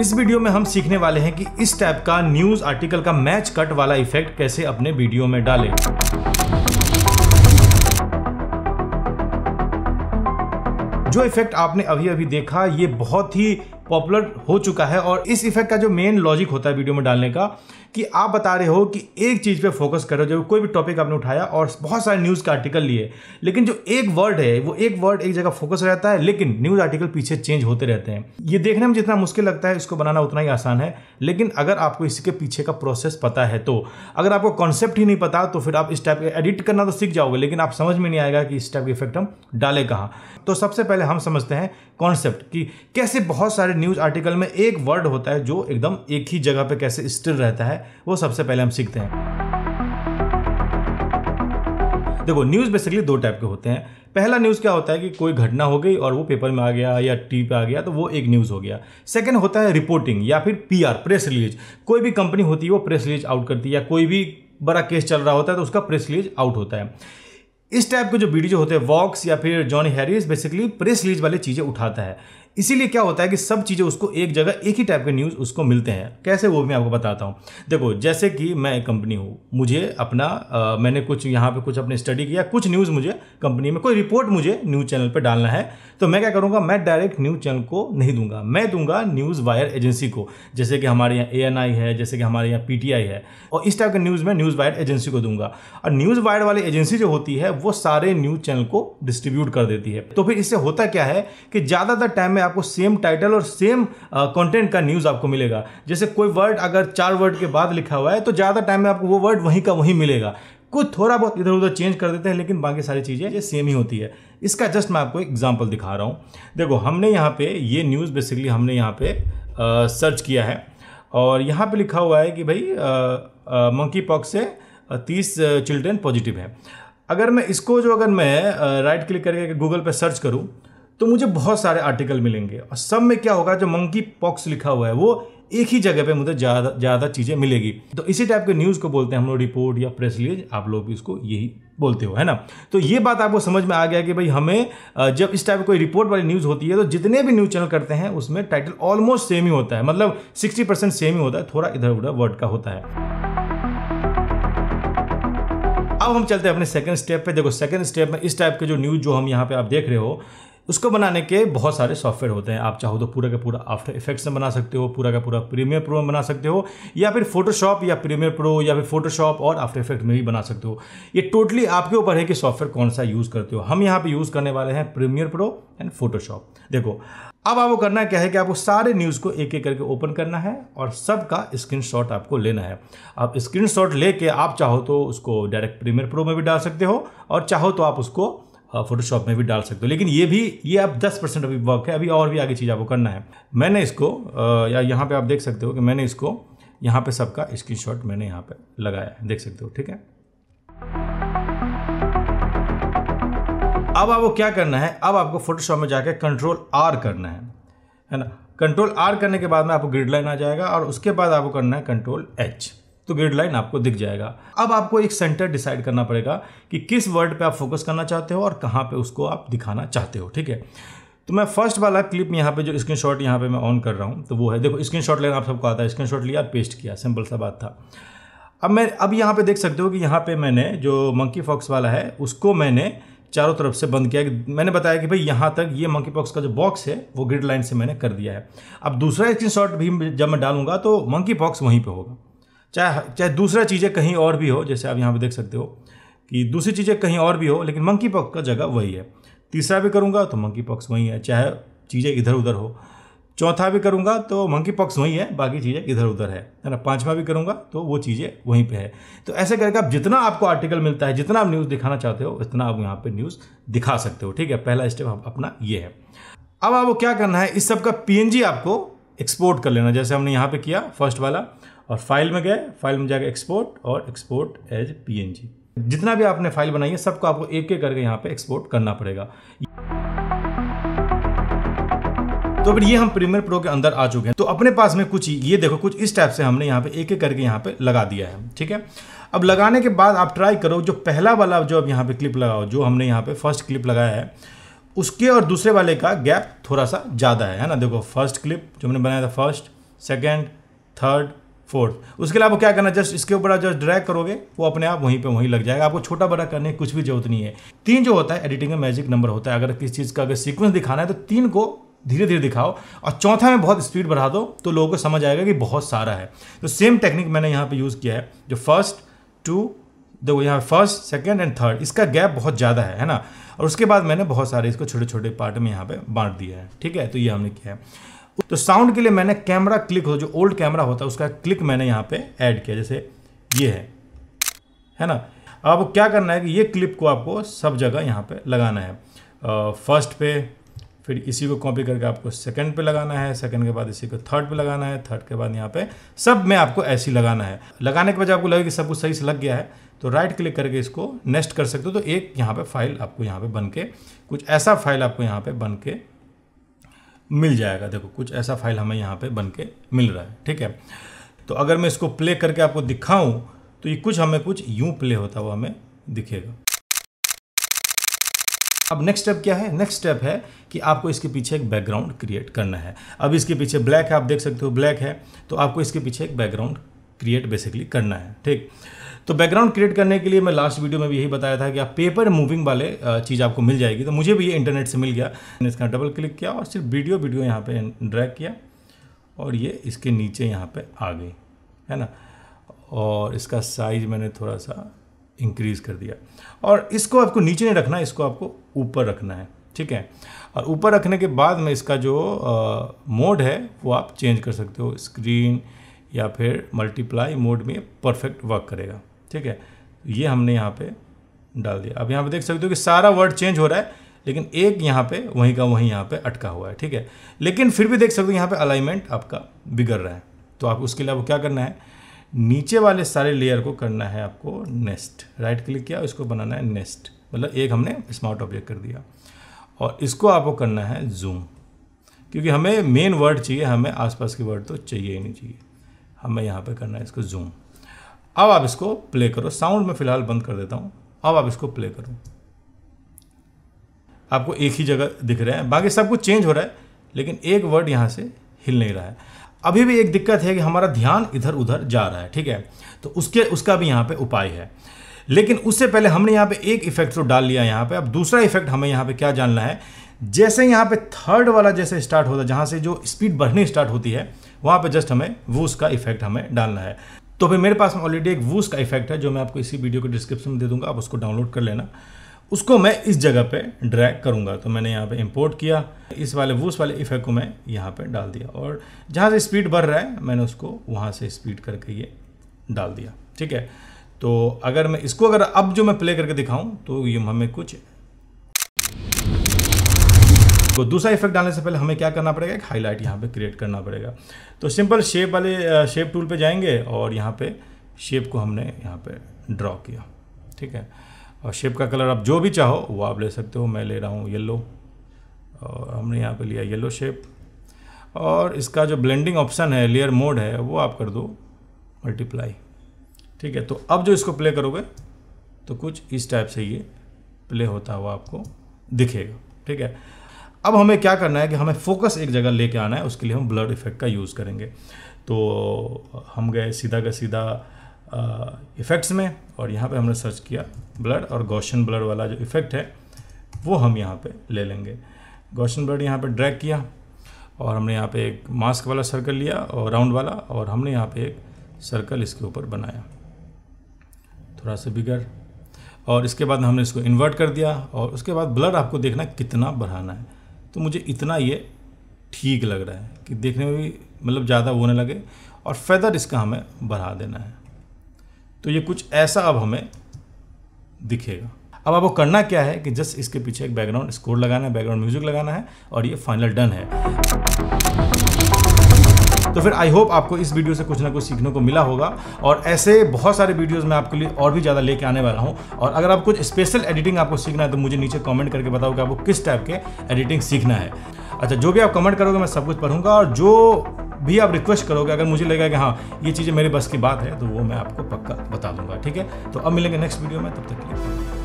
इस वीडियो में हम सीखने वाले हैं कि इस टाइप का न्यूज़ आर्टिकल का मैच कट वाला इफ़ेक्ट कैसे अपने वीडियो में डालें। जो इफ़ेक्ट आपने अभी अभी देखा, ये बहुत ही पॉपुलर हो चुका है और इस इफ़ेक्ट का जो मेन लॉजिक होता है वीडियो में डालने का, कि आप बता रहे हो कि एक चीज़ पे फोकस करो जब कोई भी टॉपिक आपने उठाया और बहुत सारे न्यूज़ का आर्टिकल लिए, लेकिन जो एक वर्ड है, वो एक वर्ड एक जगह फोकस रहता है, लेकिन न्यूज़ आर्टिकल पीछे चेंज होते रहते हैं। ये देखने में जितना मुश्किल लगता है, इसको बनाना उतना ही आसान है, लेकिन अगर आपको इसके पीछे का प्रोसेस पता है तो। अगर आपको कॉन्सेप्ट ही नहीं पता तो फिर आप इस टाइप का एडिट करना तो सीख जाओगे, लेकिन आप समझ में नहीं आएगा कि इस टाइप का इफ़ेक्ट हम डाले कहाँ। तो सबसे पहले हम समझते हैं कॉन्सेप्ट कि कैसे बहुत सारे न्यूज़ आर्टिकल में एक वर्ड होता है जो एकदम एक ही जगह पे कैसे स्थिर रहता है, वो सबसे पहले हम सीखते हैं। देखो, न्यूज़ बेसिकली दो टाइप के होते हैं। पहला न्यूज़ क्या होता है कि कोई घटना हो गई और वो पेपर में आ गया या टी पे आ गया तो वो एक न्यूज़ हो गया। सेकंड होता है रिपोर्टिंग या फिर पीआर प्रेस रिलीज़ कोई भी कंपनी होती है, वो प्रेस रिलीज़ आउट करती है या कोई भी बड़ा केस चल रहा होता है तो उसका प्रेस रिलीज़ आउट होता है। इस टाइप के जो वीडियो होते हैं वॉक्स या फिर Johnny Harris basically press release वाली चीज़ें उठाता है। इसीलिए क्या होता है कि सब चीज़ें उसको एक जगह एक ही टाइप के न्यूज़ उसको मिलते हैं। कैसे वो भी मैं आपको बताता हूँ। देखो जैसे कि मैं एक कंपनी हूँ मुझे अपना आ, मैंने कुछ यहाँ पे कुछ अपने स्टडी किया कुछ न्यूज़ मुझे कंपनी में कोई रिपोर्ट मुझे न्यूज़ चैनल पर डालना है। तो मैं क्या करूँगा मैं डायरेक्ट न्यूज़ चैनल को नहीं दूँगा। मैं दूँगा न्यूज़ वायर एजेंसी को जैसे कि हमारे यहाँ ए है जैसे कि हमारे यहाँ पी है और इस टाइप के न्यूज़ में न्यूज़ वायर एजेंसी को दूँगा। और न्यूज़ वायर वाली एजेंसी जो होती है वो सारे न्यूज़ चैनल को डिस्ट्रीब्यूट कर देती है। तो फिर इससे होता क्या है कि ज़्यादातर टाइम में आपको सेम टाइटल और सेम कंटेंट का न्यूज़ आपको मिलेगा। जैसे कोई वर्ड अगर चार वर्ड के बाद लिखा हुआ है तो ज़्यादा टाइम में आपको वो वर्ड वहीं का वहीं मिलेगा। कुछ थोड़ा बहुत इधर उधर चेंज कर देते हैं, लेकिन बाकी सारी चीज़ें ये सेम ही होती है। इसका जस्ट मैं आपको एग्ज़ाम्पल दिखा रहा हूँ। देखो, हमने यहाँ पे ये न्यूज़ बेसिकली हमने यहाँ पे सर्च किया है। और यहाँ पे लिखा हुआ है कि भाई मंकी पॉक्स से तीस चिल्ड्रेन पॉजिटिव है। अगर मैं इसको जो अगर मैं राइट क्लिक करके गूगल पर सर्च करूँ तो मुझे बहुत सारे आर्टिकल मिलेंगे। और सब में क्या होगा, जो मंकी पॉक्स लिखा हुआ है, वो एक ही जगह पे मुझे ज़्यादा ज़्यादा चीज़ें मिलेगी। तो इसी टाइप के न्यूज़ को बोलते हैं हम लोग रिपोर्ट या प्रेस रिलीज़ आप लोग भी इसको यही बोलते हो, है ना? तो ये बात आपको समझ में आ गया कि भाई हमें जब इस टाइप कोई रिपोर्ट वाली न्यूज़ होती है तो जितने भी न्यूज़ चैनल करते हैं, उसमें टाइटल ऑलमोस्ट सेम ही होता है। मतलब सिक्सटी परसेंट सेम ही होता है, थोड़ा इधर उधर वर्ड का होता है। अब हम चलते हैं अपने सेकंड स्टेप पे। देखो सेकंड स्टेप में इस टाइप के जो न्यूज़ जो हम यहाँ पे आप देख रहे हो उसको बनाने के बहुत सारे सॉफ्टवेयर होते हैं। आप चाहो तो पूरा का पूरा आफ्टर इफेक्ट्स में बना सकते हो, पूरा का पूरा प्रीमियर प्रो में बना सकते हो, या फिर फोटोशॉप या प्रीमियर प्रो या फिर फोटोशॉप और आफ्टर इफ़ेक्ट में भी बना सकते हो। ये टोटली आपके ऊपर है कि सॉफ्टवेयर कौन सा यूज़ करते हो। हम यहाँ पर यूज़ करने वाले हैं प्रीमियर प्रो एंड फोटोशॉप देखो, अब आपको करना क्या है कि आपको सारे न्यूज़ को एक एक करके ओपन करना है और सबका स्क्रीनशॉट आपको लेना है। आप स्क्रीनशॉट लेके आप चाहो तो उसको डायरेक्ट प्रीमियर प्रो में भी डाल सकते हो और चाहो तो आप उसको फोटोशॉप में भी डाल सकते हो। लेकिन ये भी, ये आप 10 परसेंट अभी वर्क है, अभी और भी आगे चीज़ आपको करना है। मैंने इसको या यहाँ पे आप देख सकते हो कि मैंने इसको, यहाँ पे सबका स्क्रीनशॉट मैंने यहाँ पे लगाया है। देख सकते हो, ठीक है? अब आपको क्या करना है? अब आपको फोटोशॉप में जाकर कंट्रोल आर करना है है ना? कंट्रोल आर करने के बाद में आपको ग्रिड लाइन आ जाएगा और उसके बाद आपको करना है कंट्रोल एच तो ग्रिड लाइन आपको दिख जाएगा। अब आपको एक सेंटर डिसाइड करना पड़ेगा कि किस वर्ड पे आप फोकस करना चाहते हो और कहाँ पे उसको आप दिखाना चाहते हो, ठीक है? तो मैं फ़र्स्ट वाला क्लिप यहाँ पे जो स्क्रीन शॉट यहाँ पर मैं ऑन कर रहा हूँ तो वो है। देखो स्क्रीन शॉट लेना आप सबको आता है। स्क्रीन शॉट लिया पेस्ट किया सिंपल सा बात था। अब मैं, अब यहाँ पे देख सकते हो कि यहाँ पे मैंने जो मंकी फॉक्स वाला है, उसको मैंने चारों तरफ़ से बंद किया। कि मैंने बताया कि भाई यहाँ तक ये मंकी पॉक्स का जो बॉक्स है, वो ग्रिड लाइन से मैंने कर दिया है। अब दूसरा स्क्रीन शॉट भी जब मैं डालूँगा तो मंकी पॉक्स वहीं पे होगा। चाहे चाहे दूसरा चीज़ें कहीं और भी हो, जैसे आप यहाँ पर देख सकते हो कि दूसरी चीज़ें कहीं और भी हो, लेकिन मंकी पॉक्स का जगह वही है। तीसरा भी करूँगा तो मंकी पॉक्स वही है, चाहे चीज़ें इधर उधर हो। चौथा भी करूँगा तो मंकी पॉक्स वही है, बाकी चीज़ें इधर उधर है। है ना, पांचवा भी करूँगा तो वो चीज़ें वहीं पे है। तो ऐसे करके आप जितना आपको आर्टिकल मिलता है, जितना आप न्यूज़ दिखाना चाहते हो, उतना आप यहाँ पे न्यूज़ दिखा सकते हो, ठीक है? पहला स्टेप अपना ये है। अब आपको क्या करना है, इस सब का पीएनजी आपको एक्सपोर्ट कर लेना, जैसे हमने यहाँ पे किया फ़र्स्ट वाला। और फ़ाइल में गए फ़ाइल में जाकर एक्सपोर्ट और एक्सपोर्ट एज पीएनजी जितना भी आपने फ़ाइल बनाई है, सबको आपको एक एक करके यहाँ पे एक्सपोर्ट करना पड़ेगा। तो फिर ये हम प्रीमियर प्रो के अंदर आ चुके हैं। तो अपने पास में कुछ ये देखो, कुछ इस टाइप से हमने यहाँ पे एक एक करके यहाँ पे लगा दिया है, ठीक है? अब लगाने के बाद आप ट्राई करो, जो पहला वाला, जो अब यहाँ पे क्लिप लगाओ, जो हमने यहाँ पे फ़र्स्ट क्लिप लगाया है, उसके और दूसरे वाले का गैप थोड़ा सा ज़्यादा है ना? देखो फ़र्स्ट क्लिप जो हमने बनाया था फ़र्स्ट सेकेंड थर्ड फोर्थ। उसके अलावा क्या करना जस्ट इसके ऊपर जस्ट ड्रैग करोगे, वो अपने आप वहीं पे वहीं लग जाएगा। आपको छोटा बड़ा करने की कुछ भी ज़रूरत नहीं है। तीन जो होता है एडिटिंग में मैजिक नंबर होता है। अगर किसी चीज़ का अगर सीक्वेंस दिखाना है तो तीन को धीरे धीरे दिखाओ। और चौथा में बहुत स्पीड बढ़ा दो तो लोगों को समझ आएगा कि बहुत सारा है। तो सेम टेक्निक मैंने यहाँ पे यूज़ किया है, जो फ़र्स्ट टू दो यहाँ फ़र्स्ट सेकेंड एंड थर्ड इसका गैप बहुत ज़्यादा है है ना? और उसके बाद मैंने बहुत सारे इसको छोटे छोटे पार्ट में यहाँ पे बांट दिया है। ठीक है? तो ये हमने किया है। तो साउंड के लिए मैंने कैमरा क्लिक हो, जो ओल्ड कैमरा होता है, उसका क्लिक मैंने यहाँ पे ऐड किया, जैसे ये है। है ना? अब क्या करना है कि ये क्लिप को आपको सब जगह यहाँ पे लगाना है। फ़र्स्ट पे, फिर इसी को कॉपी करके आपको सेकंड पे लगाना है सेकंड के बाद इसी को थर्ड पे लगाना है थर्ड के बाद यहाँ पे सब में आपको ऐसी लगाना है। लगाने के बाद आपको लगे कि सब कुछ सही से लग गया है तो राइट क्लिक करके इसको नेक्स्ट कर सकते हो तो एक यहाँ पे फ़ाइल आपको यहाँ पे बन के, कुछ ऐसा फ़ाइल आपको यहाँ पे बन के मिल जाएगा। देखो, कुछ ऐसा फ़ाइल हमें यहाँ पे बन के मिल रहा है, ठीक है? तो अगर मैं इसको प्ले करके आपको दिखाऊँ तो ये कुछ हमें कुछ यूँ प्ले होता हुआ हमें दिखेगा। अब नेक्स्ट स्टेप क्या है? नेक्स्ट स्टेप है कि आपको इसके पीछे एक बैकग्राउंड क्रिएट करना है। अब इसके पीछे ब्लैक है, आप देख सकते हो ब्लैक है तो आपको इसके पीछे एक बैकग्राउंड क्रिएट बेसिकली करना है, ठीक? तो बैकग्राउंड क्रिएट करने के लिए मैं लास्ट वीडियो में भी यही बताया था कि आप पेपर मूविंग वाले चीज़ आपको मिल जाएगी। तो मुझे भी ये इंटरनेट से मिल गया। मैंने इसका डबल क्लिक किया और सिर्फ़ वीडियो वीडियो यहाँ पे ड्रैग किया और ये इसके नीचे यहाँ पर आ गई, है ना? और इसका साइज़ मैंने थोड़ा सा इंक्रीज़ कर दिया। और इसको आपको नीचे नहीं रखना, इसको आपको ऊपर रखना है, ठीक है? और ऊपर रखने के बाद में इसका जो मोड है, वो आप चेंज कर सकते हो। स्क्रीन या फिर मल्टीप्लाई मोड में परफेक्ट वर्क करेगा। ठीक है? ये हमने यहाँ पे डाल दिया। अब यहाँ पे देख सकते हो कि सारा वर्ड चेंज हो रहा है, लेकिन एक यहाँ पे, वहीं का वहीं यहाँ पे अटका हुआ है, ठीक है? लेकिन फिर भी देख सकते हो यहाँ पे अलाइनमेंट आपका बिगड़ रहा है। तो आप उसके लिए आपको क्या करना है? नीचे वाले सारे लेयर को करना है आपको नेस्ट राइट क्लिक किया, इसको बनाना है नेस्ट मतलब एक हमने स्मार्ट ऑब्जेक्ट कर दिया। और इसको आपको करना है जूम क्योंकि हमें मेन वर्ड चाहिए, हमें आसपास के वर्ड तो चाहिए ही नहीं चाहिए। हमें यहाँ पे करना है इसको जूम अब आप इसको प्ले करो। साउंड में फ़िलहाल बंद कर देता हूँ। अब आप इसको प्ले करो। आपको एक ही जगह दिख रहा है। बाकी सब कुछ चेंज हो रहा है, लेकिन एक वर्ड यहाँ से हिल नहीं रहा है। अभी भी एक दिक्कत है कि हमारा ध्यान इधर उधर जा रहा है, ठीक है? तो उसके, उसका भी यहाँ पे उपाय है। लेकिन उससे पहले हमने यहाँ पे एक इफ़ेक्ट तो डाल लिया यहाँ पे। अब दूसरा इफ़ेक्ट हमें यहाँ पे क्या जानना है? जैसे यहाँ पे थर्ड वाला जैसे स्टार्ट होता है, जहाँ से जो स्पीड बढ़नी स्टार्ट होती है, वहाँ पे जस्ट हमें वो उसका इफ़ेक्ट हमें डालना है। तो फिर मेरे पास ऑलरेडी एक वूस का इफ़ेक्ट है, जो मैं आपको इसी वीडियो के डिस्क्रिप्शन में दे दूँगा, आप उसको डाउनलोड कर लेना। उसको मैं इस जगह पे ड्रैग करूँगा। तो मैंने यहाँ पे इंपोर्ट किया। इस वाले वूस वाले इफ़ेक्ट को मैं यहाँ पे डाल दिया। और जहाँ से स्पीड बढ़ रहा है, मैंने उसको वहाँ से स्पीड करके ये डाल दिया। ठीक है? तो अगर मैं इसको, अगर अब जो मैं प्ले करके दिखाऊँ तो ये हमें कुछ तो दूसरा इफ़ेक्ट डालने से पहले हमें क्या करना पड़ेगा? एक हाईलाइट यहाँ पे क्रिएट करना पड़ेगा। तो सिंपल शेप वाले शेप टूल पे जाएँगे और यहाँ पे शेप को हमने यहाँ पे ड्रॉ किया। ठीक है? और शेप का कलर आप जो भी चाहो, वो आप ले सकते हो। मैं ले रहा हूँ येल्लो और हमने यहाँ पे लिया येलो शेप और इसका जो ब्लेंडिंग ऑप्शन है लेयर मोड है, वो आप कर दो मल्टीप्लाई ठीक है? तो अब जो इसको प्ले करोगे तो कुछ इस टाइप से ये प्ले होता हुआ आपको दिखेगा। ठीक है? अब हमें क्या करना है कि हमें फोकस एक जगह लेके आना है, उसके लिए हम ब्लड इफ़ेक्ट का यूज़ करेंगे। तो हम गए सीधा का सीधा इफ़ेक्ट्स में और यहाँ पे हमने सर्च किया ब्लड और गौशन ब्लड वाला जो इफ़ेक्ट है, वो हम यहाँ पे ले लेंगे। गौशन ब्लड यहाँ पे ड्रैग किया और हमने यहाँ पे एक मास्क वाला सर्कल लिया और राउंड वाला और हमने यहाँ पे एक सर्कल इसके ऊपर बनाया। थोड़ा सा बिगड़ और इसके बाद हमने इसको इन्वर्ट कर दिया और उसके बाद ब्लड आपको देखना कितना बढ़ाना है। तो मुझे इतना ये ठीक लग रहा है कि देखने में भी मतलब ज़्यादा होने लगे और फैदर इसका हमें बढ़ा देना है। तो ये कुछ ऐसा अब हमें दिखेगा। अब आपको करना क्या है कि जस्ट इसके पीछे एक बैकग्राउंड स्कोर लगाना है बैकग्राउंड म्यूज़िक लगाना है और ये फाइनल डन है। तो फिर आई होप आपको इस वीडियो से कुछ ना कुछ सीखने को मिला होगा। और ऐसे बहुत सारे वीडियोस मैं आपके लिए और भी ज़्यादा लेके आने वाला हूँ। और अगर आप कुछ स्पेशल एडिटिंग आपको सीखना है तो मुझे नीचे कमेंट करके बताओ कि आपको किस टाइप के एडिटिंग सीखना है। अच्छा जो भी आप कमेंट करोगे, मैं सब कुछ पढ़ूँगा। और जो भी आप रिक्वेस्ट करोगे, अगर मुझे लगेगा कि हाँ ये चीज़ें मेरे बस की बात है तो वो मैं आपको पक्का बता दूँगा, ठीक है? तो अब मिलेंगे नेक्स्ट वीडियो में, तब तक के लिए।